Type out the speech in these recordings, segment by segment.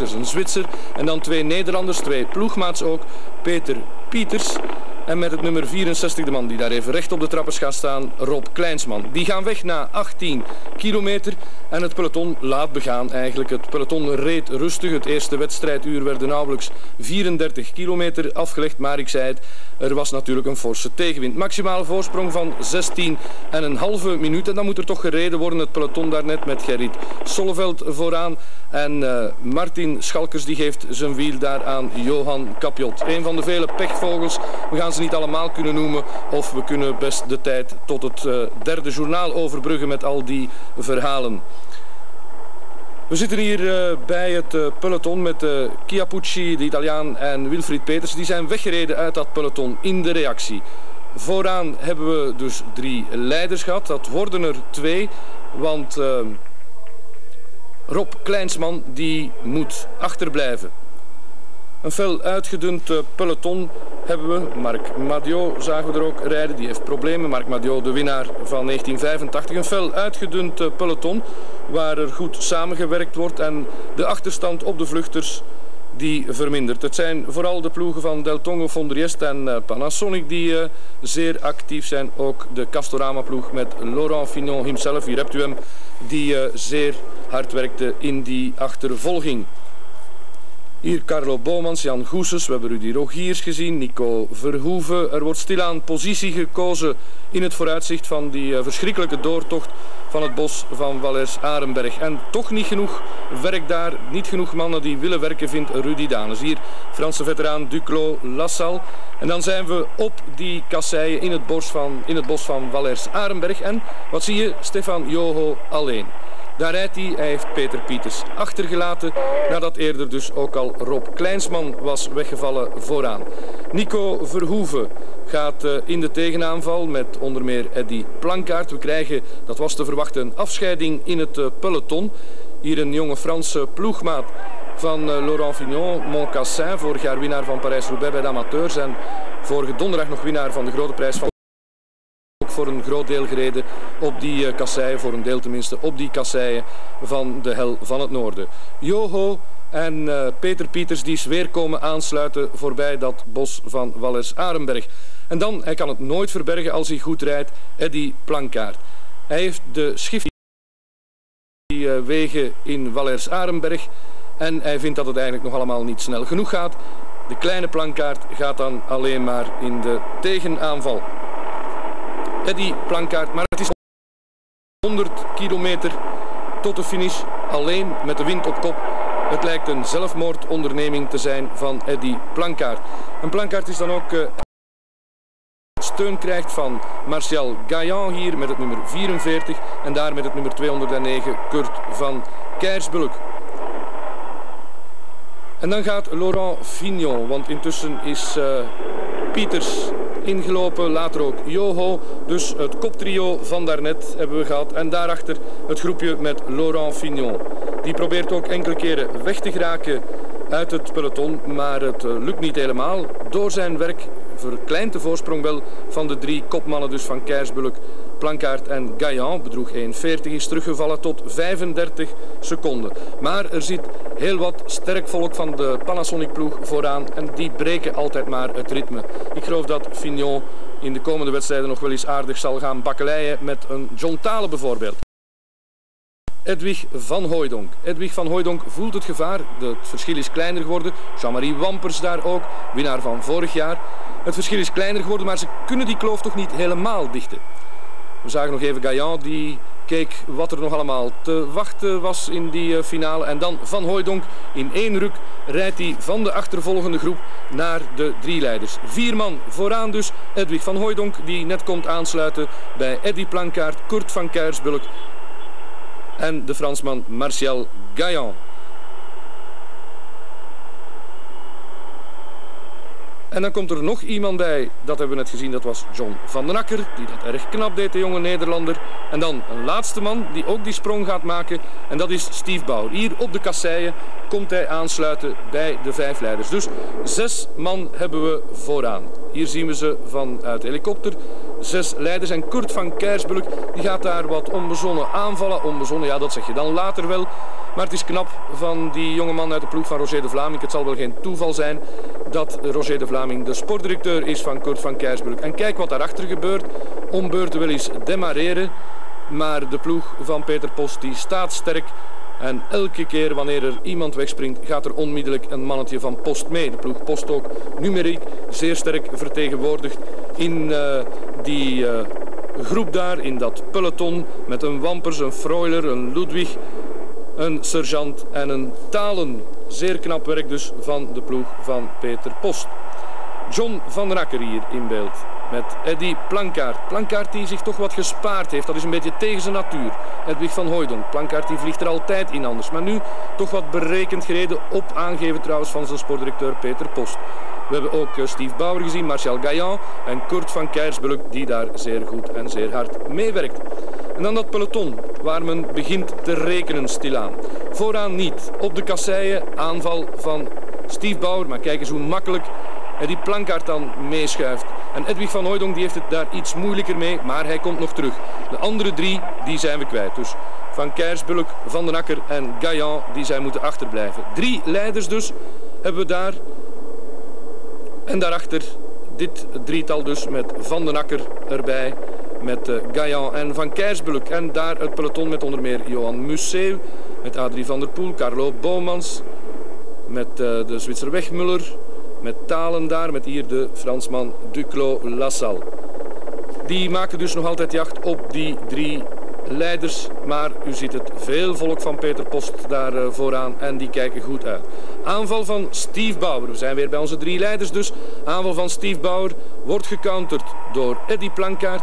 is een Zwitser. En dan twee Nederlanders, twee ploegmaats ook. Peter Pieters en met het nummer 64, de man die daar even recht op de trappers gaat staan, Rob Kleinsman. Die gaan weg na 18 kilometer en het peloton laat begaan eigenlijk. Het peloton reed rustig. Het eerste wedstrijduur werden nauwelijks 34 kilometer afgelegd. Maar ik zei het, er was natuurlijk een forse tegenwind. Maximale voorsprong van 16 en een halve minuut. En dan moet er toch gereden worden. Het peloton daarnet met Gerrit Solleveld vooraan. En uh, Martin Schalkers die geeft zijn wiel daar aan Johan Kapjot. Een van de vele pechvogels. We gaan ze niet allemaal kunnen noemen. Of we kunnen best de tijd tot het uh, derde journaal overbruggen met al die verhalen. We zitten hier uh, bij het uh, peloton met uh, Chiapucci, de Italiaan, en Wilfried Peters. Die zijn weggereden uit dat peloton in de reactie. Vooraan hebben we dus drie leiders gehad. Dat worden er twee, want Rob Kleinsman die moet achterblijven. Een fel uitgedund peloton hebben we. Marc Madiot zagen we er ook rijden. Die heeft problemen. Marc Madiot, de winnaar van 1985. Een fel uitgedund peloton waar er goed samengewerkt wordt. En de achterstand op de vluchters die vermindert. Het zijn vooral de ploegen van Del Tongo, Fondriest en uh, Panasonic die zeer actief zijn. Ook de Castorama ploeg met Laurent Fignon himself, hier hebt u hem, die zeer hard werkte in die achtervolging. Hier Carlo Bomans, Jan Goeses, we hebben Rudy Rogiers gezien, Nico Verhoeven. Er wordt stilaan positie gekozen in het vooruitzicht van die uh, verschrikkelijke doortocht van het bos van Valers Arenberg. En toch niet genoeg werk daar, niet genoeg mannen die willen werken, vindt Rudy Danes. Hier Franse veteraan Duclos Lassal. En dan zijn we op die kasseien in het bos van, in het bos van Valers Arenberg. En wat zie je? Stefan Joho alleen. Daar rijdt hij. Hij heeft Peter Pieters achtergelaten. Nadat eerder dus ook al Rob Kleinsman was weggevallen vooraan. Nico Verhoeven gaat uh, in de tegenaanval met onder meer Eddy Plankaart. We krijgen, dat was te verwachten, een afscheiding in het uh, peloton. Hier een jonge Franse ploegmaat van uh, Laurent Fignon, Moncassin. Vorig jaar winnaar van Parijs-Roubaix bij de amateurs. En vorige donderdag nog winnaar van de grote prijs van voor een groot deel gereden op die uh, kasseien, voor een deel tenminste op die kasseien van de hel van het noorden. Joho en uh, Peter Pieters die is weer komen aansluiten voorbij dat bos van Wallers Arenberg. En dan, hij kan het nooit verbergen als hij goed rijdt, Eddy Plankaart. Hij heeft de schif die uh, wegen in Wallers Arenberg en hij vindt dat het eigenlijk nog allemaal niet snel genoeg gaat. De kleine plankaart gaat dan alleen maar in de tegenaanval. Eddy Plankaart. Maar het is 100 kilometer tot de finish. Alleen met de wind op kop. Het lijkt een zelfmoordonderneming te zijn van Eddy Plankaart. En Plankaart is dan ook... Uh, steun krijgt van Martial Gaillan hier met het nummer 44 en daar met het nummer 209 Kurt van Keirsbulk. En dan gaat Laurent Fignon, want intussen is uh, Pieters ingelopen, later ook Joho. Dus het koptrio van daarnet hebben we gehad. En daarachter het groepje met Laurent Fignon. Die probeert ook enkele keren weg te geraken uit het peloton, maar het eh, lukt niet helemaal. Door zijn werk verkleint de voorsprong wel van de drie kopmannen, dus van Keirsbulk, Plankaart en Gaillan. Bedroeg 1,40, is teruggevallen tot 35 seconden. Maar er zit heel wat sterk volk van de Panasonic ploeg vooraan en die breken altijd maar het ritme. Ik geloof dat Fignon in de komende wedstrijden nog wel eens aardig zal gaan bakkeleien met een John Tale bijvoorbeeld. Edwig van Hooydonk. Edwig van Hooydonk voelt het gevaar. Het verschil is kleiner geworden. Jean-Marie Wampers daar ook, winnaar van vorig jaar. Het verschil is kleiner geworden, maar ze kunnen die kloof toch niet helemaal dichten. We zagen nog even Gaillan die keek wat er nog allemaal te wachten was in die eh, finale. En dan Van Hooydonk in één ruk rijdt hij van de achtervolgende groep naar de drie leiders. Vier man vooraan dus. Edwig van Hooydonk die net komt aansluiten bij Eddy Plankaart, Kurt van Keirsbulk en de Fransman Martial Gaillan. En dan komt er nog iemand bij, dat hebben we net gezien, dat was John van den Akker, die dat erg knap deed, de jonge Nederlander. En dan een laatste man die ook die sprong gaat maken, en dat is Steve Bauer. Hier op de kasseien komt hij aansluiten bij de vijf leiders. Dus zes man hebben we vooraan. Hier zien we ze vanuit de helikopter. Zes leiders en Kurt van Kersbulk die gaat daar wat onbezonnen aanvallen. Onbezonnen, ja dat zeg je dan later wel. Maar het is knap van die jonge man uit de ploeg van Roger de Vlaming. Het zal wel geen toeval zijn dat Roger de Vlaming de sportdirecteur is van Kurt van Kersbulk. En kijk wat daarachter gebeurt. Om beurten wel eens demareren. Maar de ploeg van Peter Post die staat sterk. En elke keer wanneer er iemand wegspringt, gaat er onmiddellijk een mannetje van Post mee. De ploeg Post ook numeriek zeer sterk vertegenwoordigd in uh, die uh, groep daar, in dat peloton. Met een Wampers, een Freuler, een Ludwig, een sergeant en een Talen. Zeer knap werk dus van de ploeg van Peter Post. John van Rakker hier in beeld met Eddy Plankaart. Plankaart die zich toch wat gespaard heeft. Dat is een beetje tegen zijn natuur. Edwig van Hooydonk. Plankaart die vliegt er altijd in anders. Maar nu toch wat berekend gereden. Op aangeven trouwens van zijn sportdirecteur Peter Post. We hebben ook eh, Steve Bauer gezien, Marcel Gaillan en Kurt van Keirsbulk die daar zeer goed en zeer hard meewerkt. En dan dat peloton, waar men begint te rekenen stilaan. Vooraan niet. Op de kasseien, aanval van Steve Bauer. Maar kijk eens hoe makkelijk die Plankaart dan meeschuift. En Edwig van Hooydonk die heeft het daar iets moeilijker mee, maar hij komt nog terug. De andere drie die zijn we kwijt. Dus Van Keirsbulk, Van den Akker en Gaillan die zijn moeten achterblijven. Drie leiders dus hebben we daar. En daarachter dit drietal dus met Van den Akker erbij. Met uh, Gaillan en Van Keirsbulk. En daar het peloton met onder meer Johan Museeuw. Met Adrie van der Poel, Carlo Bomans. Met uh, de Zwitser Wegmuller met Talen daar, met hier de Fransman Duclos Lassalle. Die maken dus nog altijd jacht op die drie leiders. Maar u ziet het, veel volk van Peter Post daar uh, vooraan en die kijken goed uit. Aanval van Steve Bauer. We zijn weer bij onze drie leiders dus. Aanval van Steve Bauer wordt gecounterd door Eddy Plankaart.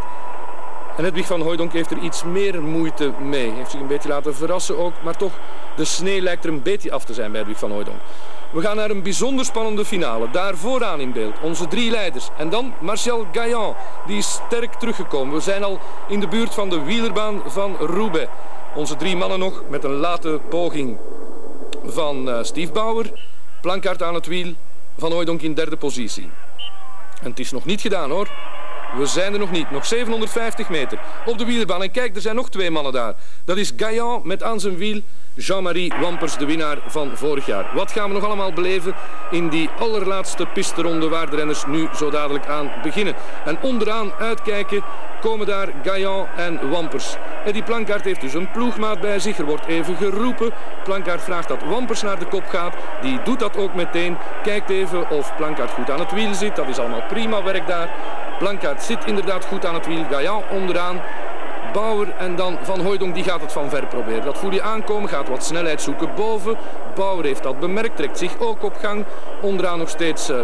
En Hedwig van Hooydonk heeft er iets meer moeite mee. Heeft zich een beetje laten verrassen ook. Maar toch, de sneeuw lijkt er een beetje af te zijn bij Hedwig van Hooydonk. We gaan naar een bijzonder spannende finale. Daar vooraan in beeld onze drie leiders. En dan Marcel Gaillan, die is sterk teruggekomen. We zijn al in de buurt van de wielerbaan van Roubaix. Onze drie mannen nog met een late poging van uh, Steve Bauer. Plankaart aan het wiel, Van Hooydonk in derde positie. En het is nog niet gedaan hoor. We zijn er nog niet. Nog 750 meter op de wielerbaan. En kijk, er zijn nog twee mannen daar. Dat is Gaillan met aan zijn wiel Jean-Marie Wampers, de winnaar van vorig jaar. Wat gaan we nog allemaal beleven in die allerlaatste pisteronde waar de renners nu zo dadelijk aan beginnen. En onderaan uitkijken komen daar Gaillan en Wampers. die Plankaart heeft dus een ploegmaat bij zich. Er wordt even geroepen. Plankaart vraagt dat Wampers naar de kop gaat. Die doet dat ook meteen. Kijkt even of Plankaart goed aan het wiel zit. Dat is allemaal prima werk daar. Plankaart zit inderdaad goed aan het wiel. Gaillan onderaan. Bauer en dan Van Hooydonk die gaat het van ver proberen. Dat voel je aankomen, gaat wat snelheid zoeken boven. Bauer heeft dat bemerkt, trekt zich ook op gang. Onderaan nog steeds uh,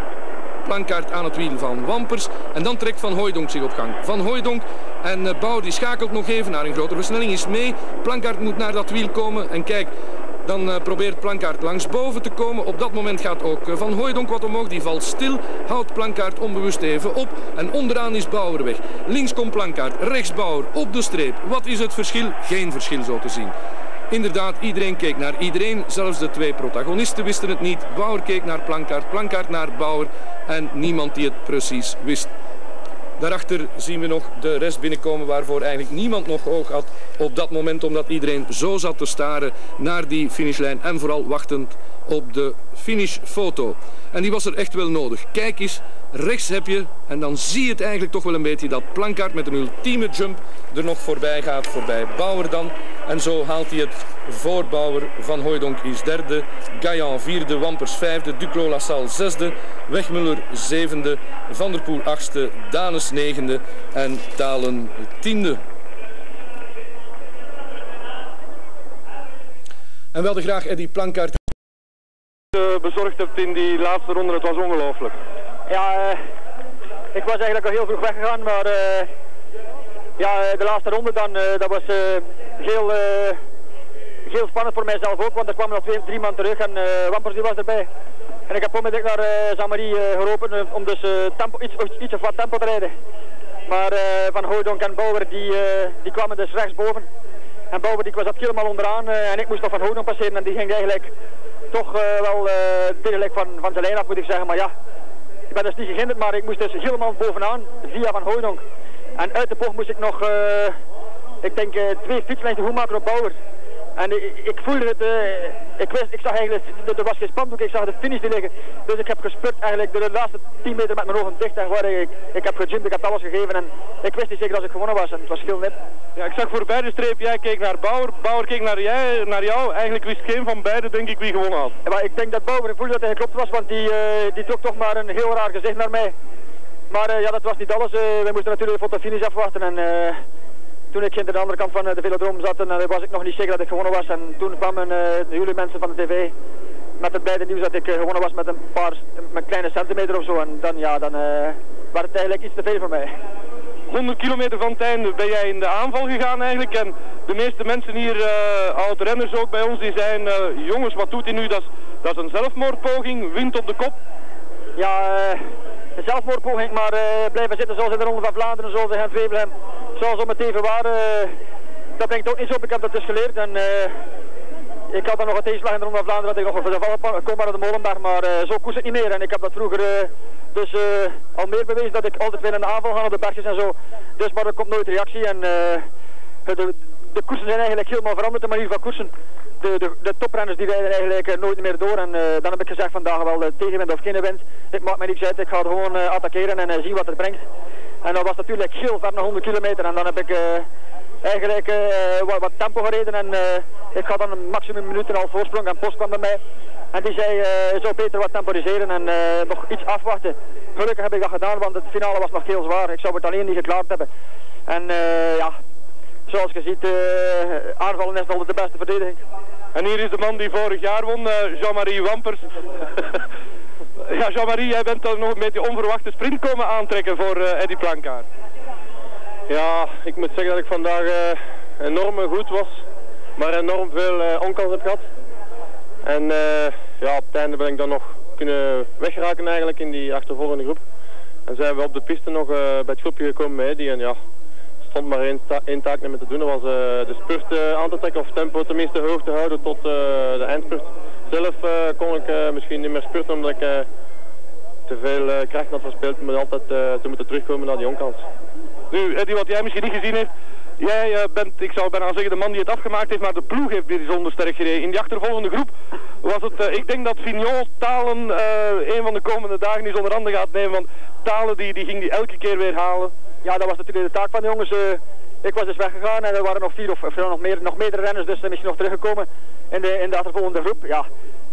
Plankaart aan het wiel van Wampers. En dan trekt Van Hooydonk zich op gang. Van Hooydonk en uh, Bauer die schakelt nog even naar een grotere versnelling, is mee. Plankaart moet naar dat wiel komen en kijk... Dan uh, probeert Plankaart langs boven te komen. Op dat moment gaat ook uh, Van Hooijdonk wat omhoog. Die valt stil. Houdt Plankaart onbewust even op. En onderaan is Bauer weg. Links komt Plankaart. Rechts Bauer. Op de streep. Wat is het verschil? Geen verschil zo te zien. Inderdaad, iedereen keek naar iedereen. Zelfs de twee protagonisten wisten het niet. Bauer keek naar Plankaart. Plankaart naar Bauer. En niemand die het precies wist. Daarachter zien we nog de rest binnenkomen waarvoor eigenlijk niemand nog oog had op dat moment. Omdat iedereen zo zat te staren naar die finishlijn en vooral wachtend op de finishfoto. En die was er echt wel nodig. Kijk eens, rechts heb je, en dan zie je het eigenlijk toch wel een beetje, dat Plankaart met een ultieme jump er nog voorbij gaat, voorbij Bauer dan. En zo haalt hij het voor Bauer. Van Hooydonk is derde, Gaillan vierde, Wampers vijfde, Duclos Lassalle zesde, Wegmuller zevende, Van der Poel achtste, Danes negende en Talen tiende. En wilde graag Eddie Plankaart bezorgd hebt in die laatste ronde, het was ongelooflijk. Ja, uh, ik was eigenlijk al heel vroeg weggegaan, maar uh, ja, de laatste ronde dan, uh, dat was heel, heel spannend voor mijzelf ook, want er kwamen nog twee, drie man terug en Wampers die was erbij. En ik heb onmiddellijk naar Jean-Marie geroepen om dus tempo, iets, iets of wat tempo te rijden. Maar Van Hooydonk en Bauer die, die kwamen dus rechtsboven. En Bauer die was dat helemaal onderaan en ik moest nog Van Hooydonk passeren en die ging eigenlijk toch uh, wel uh, van, van zijn lijn af moet ik zeggen. Maar ja, ik ben dus niet gehinderd, maar ik moest dus helemaal bovenaan via Van Hooydonk. En uit de bocht moest ik nog, uh, ik denk, uh, twee fietslengten goed maken op Bauer. En ik, ik voelde het, uh, ik wist, ik zag eigenlijk, er was geen spandoek, ik zag de finish liggen. Dus ik heb gespurt eigenlijk de laatste 10 meter met mijn ogen dicht en waar ik, ik heb gegymd, ik heb alles gegeven en ik wist niet zeker als ik gewonnen was en het was heel net. Ja, ik zag voorbij de streep, jij keek naar Bauer, Bauer keek naar, jij, naar jou. Eigenlijk wist geen van beiden denk ik wie gewonnen had. Ja, maar ik denk dat Bauer, ik voelde dat hij geklopt was, want die, uh, die trok toch maar een heel raar gezicht naar mij. Maar uh, ja, dat was niet alles. we moesten natuurlijk de fotofinish afwachten en toen ik aan de andere kant van eh, de velodroom zat, en, was ik nog niet zeker dat ik gewonnen was. En toen kwamen uh, jullie mensen van de tv met het blijde nieuws dat ik uh, gewonnen was met een paar met kleine centimeter of zo. En dan, ja, dan uh, was het eigenlijk iets te veel voor mij. 100 kilometer van het einde ben jij in de aanval gegaan eigenlijk. En de meeste mensen hier, uh, oud-renners ook bij ons, die zijn, jongens wat doet hij nu? Dat is, dat is een zelfmoordpoging, wind op de kop. Ja, een zelfmoordpoging, maar blijven zitten zoals in de Ronde van Vlaanderen, zoals in Gent-Wevelgem zoals om het even waren, uh, dat brengt ook niet zo. Ik heb dat dus geleerd en uh, ik had dan nog een tegenslag in de Ronde van Vlaanderen dat ik nog voor de vallen kom naar de Molenberg, maar zo koers het niet meer. En ik heb dat vroeger dus al meer bewezen dat ik altijd wil in de aanval gaan op de bergjes en zo. Dus maar er komt nooit reactie en de, de koersen zijn eigenlijk helemaal veranderd, de manier van koersen. De, de, de, toprenners die rijden eigenlijk nooit meer door. En uh, dan heb ik gezegd vandaag wel uh, tegenwind of geen wind. Ik maak me niks uit, ik ga gewoon uh, attackeren en zien wat het brengt. En dat was natuurlijk heel ver naar 100 kilometer. En dan heb ik uh, eigenlijk uh, wat, tempo gereden. En uh, ik had dan een maximum minuten al voorsprong. En Post kwam bij mij. En die zei, zou Peter wat temporiseren en nog iets afwachten. Gelukkig heb ik dat gedaan, want het finale was nog heel zwaar. Ik zou het alleen niet geklaard hebben. En ja, zoals je ziet, aanvallen is altijd de beste verdediging. En hier is de man die vorig jaar won, Jean-Marie Wampers. Ja, Jean-Marie, jij bent dan nog met die onverwachte sprint komen aantrekken voor uh, Eddie Plankaart. Ja, ik moet zeggen dat ik vandaag uh, enorm goed was, maar enorm veel uh, onkans heb gehad. En ja, op het einde ben ik dan nog kunnen wegraken eigenlijk in die achtervolgende groep. En zijn we op de piste nog bij het groepje gekomen met Eddie en ja, stond maar één, ta één taak te doen. Dat was de spurt aan te trekken of tempo tenminste hoog te houden tot de eindspurt zelf kon ik misschien niet meer spurten omdat ik te veel kracht had verspeeld om altijd te moeten terugkomen naar die onkans. Nu, Eddie, wat jij misschien niet gezien heeft, jij bent, ik zou bijna zeggen, de man die het afgemaakt heeft, maar de ploeg heeft bijzonder sterk gereden. In die achtervolgende groep was het, ik denk dat Vignon Talen een van de komende dagen niet zonder handen gaat nemen, want Talen die, die ging die elke keer weer halen. Ja, dat was natuurlijk de taak van de jongens. ik was dus weggegaan en er waren nog vier of, of nog, meer, nog meerdere renners, dus misschien nog teruggekomen in de, in de achtervolgende groep. Ja,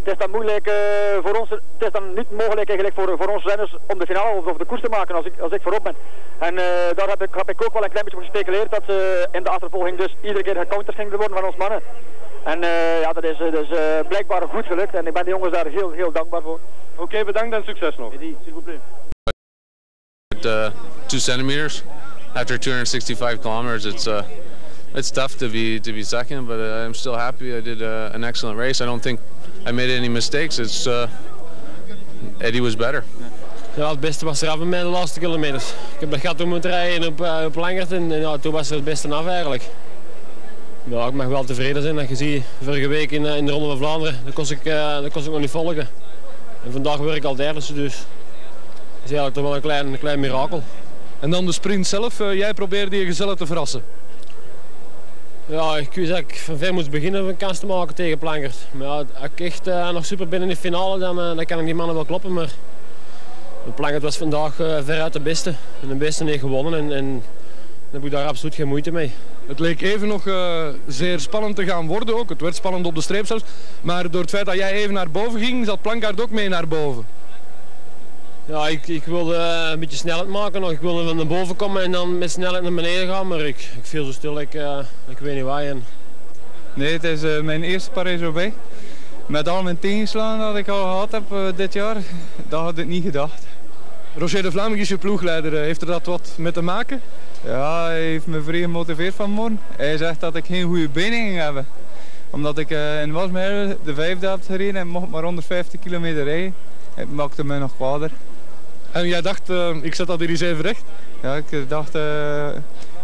het is dan moeilijk uh, voor ons, het is dan niet mogelijk eigenlijk voor, voor ons renners om de finale of, of de koers te maken als ik, als ik voorop ben. En uh, daar heb ik, heb ik ook wel een klein beetje voor gespeculeerd dat ze in de achtervolging dus iedere keer gecounterd gingen worden van ons mannen. En uh, ja, dat is dus blijkbaar goed gelukt en ik ben de jongens daar heel, heel dankbaar voor. Oké, okay, bedankt en succes nog. Uh, two centimeters after 265 kilometers, it's uh, it's tough to be to be second, but uh, I'm still happy. I did uh, an excellent race. I don't think I made any mistakes. It's uh, Eddie was better. Het beste was eraf met de laatste kilometers. Ik heb dat gat moeten rijden op, uh, op Langert en, ja, toen was er het beste af eigenlijk. Ja, ik mag wel tevreden zijn dat je ziet, vorige week in, uh, in de Ronde van Vlaanderen, dat kon ik, uh, dat kon ik nog niet volgen. En vandaag werk ik al derde, dus dat is eigenlijk toch wel een klein, een klein mirakel. En dan de sprint zelf, jij probeerde je gezellig te verrassen. Ja, ik wist dat ik van ver moest beginnen om een kans te maken tegen Plankert. Maar ja, als ik echt uh, nog super binnen in de finale, dan, uh, dan kan ik die mannen wel kloppen. Maar Plankert was vandaag uh, veruit de beste. En de beste heeft gewonnen en, en dan heb ik daar absoluut geen moeite mee. Het leek even nog zeer spannend te gaan worden ook. Het werd spannend op de streep zelfs. Maar door het feit dat jij even naar boven ging, zat Plankaart ook mee naar boven. Ja, ik, ik wilde een beetje snelheid maken nog. Ik wilde van naar boven komen en dan met snelheid naar beneden gaan. Maar ik, ik viel zo stil, ik, uh, ik weet niet waar. En... Nee, het is uh, mijn eerste Parijs-Roubaix. Met al mijn tegenslagen dat ik al gehad heb uh, dit jaar, dat had ik niet gedacht. Roger de Vlaming is je ploegleider. Heeft er dat wat mee te maken? Ja, hij heeft me vrij gemotiveerd vanmorgen. Hij zegt dat ik geen goede benen ging hebben. Omdat ik in Wasmeer de vijfde heb gereden en mocht maar 150 kilometer rijden. Het maakte me nog kwader. En jij dacht, uh, ik zet dat hier eens even recht? Ja, ik dacht, uh,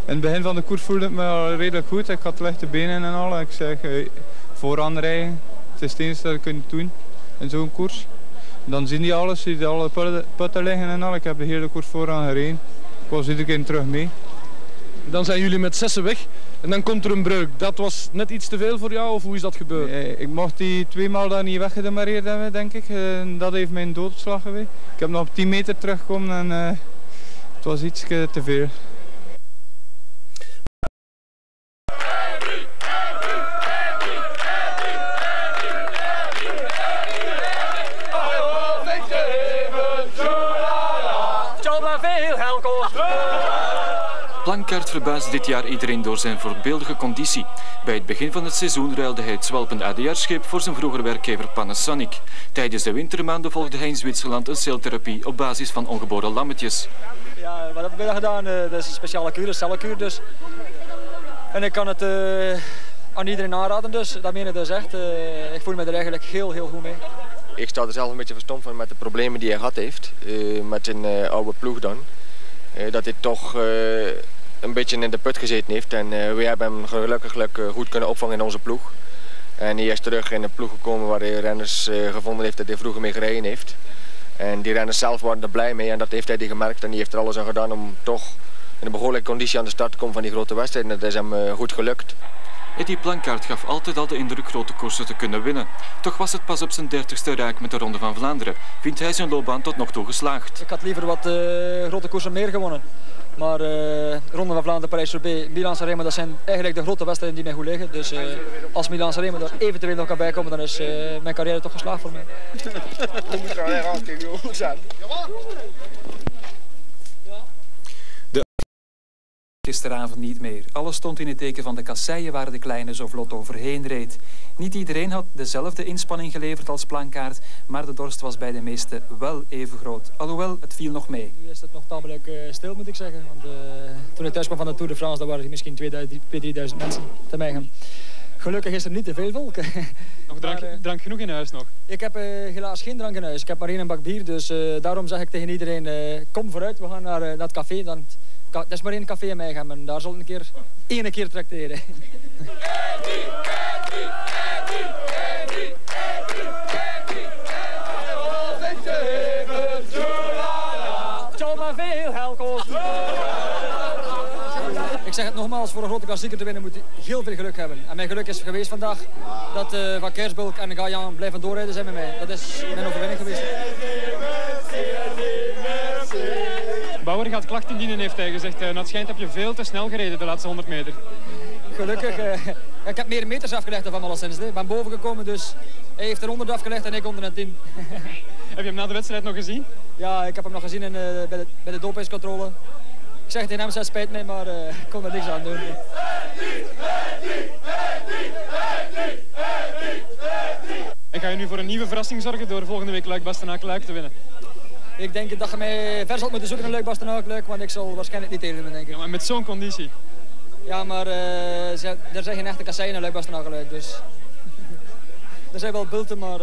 in het begin van de koers voelde ik me al redelijk goed. Ik had lichte benen en al. Ik zeg, uh, vooraan rijden, het is het enige dat ik kunt doen in zo'n koers. Dan zien die alles, zie je alle putten liggen en al. Ik heb de hele koers vooraan gereden. Ik was iedere keer terug mee. Dan zijn jullie met zessen weg en dan komt er een breuk. Dat was net iets te veel voor jou of hoe is dat gebeurd? Eh, ik mocht die twee maal daar niet weggedemareerd hebben, denk ik. En dat heeft mijn doodslag geweest. Ik heb nog op 10 meter teruggekomen en uh, het was iets te veel. Plankaart verbaasde dit jaar iedereen door zijn voorbeeldige conditie. Bij het begin van het seizoen ruilde hij het zwalpend ADR-schip voor zijn vroegere werkgever Panasonic. Tijdens de wintermaanden volgde hij in Zwitserland een celtherapie op basis van ongeboren lammetjes. Ja, wat heb ik gedaan? Eh, dat is een speciale kuur, een cellenkuur dus. En ik kan het uh, aan iedereen aanraden dus, dat meen ik dus echt. Uh, ik voel me er eigenlijk heel, heel goed mee. Ik sta er zelf een beetje verstomd van met de problemen die hij gehad heeft. met een oude ploeg dan. dat hij toch een beetje in de put gezeten heeft. En uh, we hebben hem gelukkig, gelukkig goed kunnen opvangen in onze ploeg. En hij is terug in een ploeg gekomen waar hij renners uh, gevonden heeft dat hij vroeger mee gereden heeft. En die renners zelf waren er blij mee en dat heeft hij gemerkt. En die heeft er alles aan gedaan om toch in een behoorlijke conditie aan de start te komen van die grote wedstrijden. En dat is hem goed gelukt. Eddie Plankaart gaf altijd al de indruk grote koersen te kunnen winnen. Toch was het pas op zijn dertigste raak met de Ronde van Vlaanderen. Vindt hij zijn loopbaan tot nog toe geslaagd. Ik had liever wat grote koersen meer gewonnen. Maar uh, Ronde van Vlaanderen, Parijs-Roubaix, Milan Sanremo, dat zijn eigenlijk de grote wedstrijden die mij goed liggen. Dus uh, als Milan Sanremo er eventueel nog kan bijkomen, dan is uh, mijn carrière toch geslaagd voor mij. gisteravond niet meer. Alles stond in het teken van de kasseien waar de kleine zo vlot overheen reed. Niet iedereen had dezelfde inspanning geleverd als plankaart, maar de dorst was bij de meesten wel even groot. Alhoewel, het viel nog mee. Nu is het nog tamelijk uh, stil, moet ik zeggen. Want, uh, toen ik thuis kwam van de Tour de France, dan waren er misschien 2000, 3000 mensen te mij gaan. Gelukkig is er niet te veel volk. Nog drank, maar, uh, drank, genoeg in huis nog? Ik heb helaas geen drank in huis. Ik heb maar één bak bier. Dus daarom zeg ik tegen iedereen, kom vooruit, we gaan naar, naar het café. Dan dat is maar één café in gaan, maar daar zal ik een keer, één keer tracteren. Ik zeg het nogmaals, voor een grote klassieker te winnen moet je heel veel geluk hebben. En mijn geluk is geweest vandaag dat uh, Van Kersbulk en Gajan blijven doorrijden zijn met mij. Dat is mijn overwinning geweest. Bauer gaat klachten indienen, heeft hij gezegd. Uh, het schijnt heb je veel te snel gereden de laatste 100 meter. Gelukkig. Uh, ik heb meer meters afgelegd dan van alleszins. Ik ben boven gekomen, dus hij heeft er 100 afgelegd en ik onder een 10. heb je hem na de wedstrijd nog gezien? Ja, ik heb hem nog gezien in, uh, bij de, bij de dopingscontrole. Ik zeg tegen hem, zij spijt mij, maar uh, ik kon er niks aan doen. En ga je nu voor een nieuwe verrassing zorgen door volgende week Luik Bastenaak Luik te winnen? ik denk dat je mij ver zult moeten zoeken in ook leuk, want ik zal waarschijnlijk niet tegen hem denk ik. Ja, maar met zo'n conditie? Ja, maar eh, uh, er zijn geen echte kasseien in ook leuk, dus... er zijn wel bulten, maar...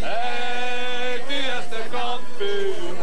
Hey, die is kampioen?